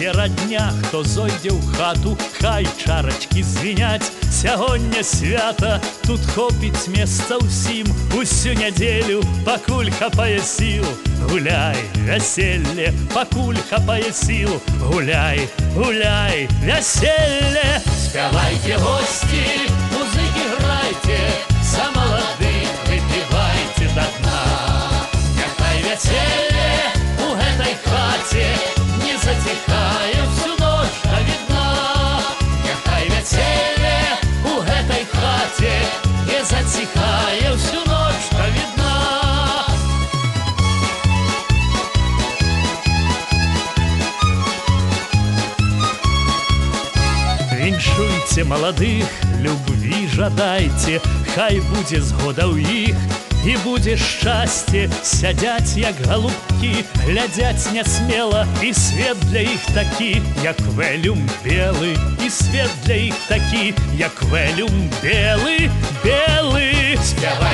Ўсе радня, хто зойдзе ў хату, хай чарачкі звіняць. Сягоння свята, тут хопіць месца ўсім, усю нядзелю, пакуль хапае сіл. Гуляй, вяселле, пакуль хапае сіл, гуляй, гуляй, вяселле. Спявайце госці, музыкі Віншуйце маладых, любві жадайце, Хай будзе згода ў іх і будзе шчасце, сядзяць як галубкі, глядзяць нясмела і свет для іх такі, як вэлюм белы, і свет для іх такі, як вэлюм белы, белы. Спявайце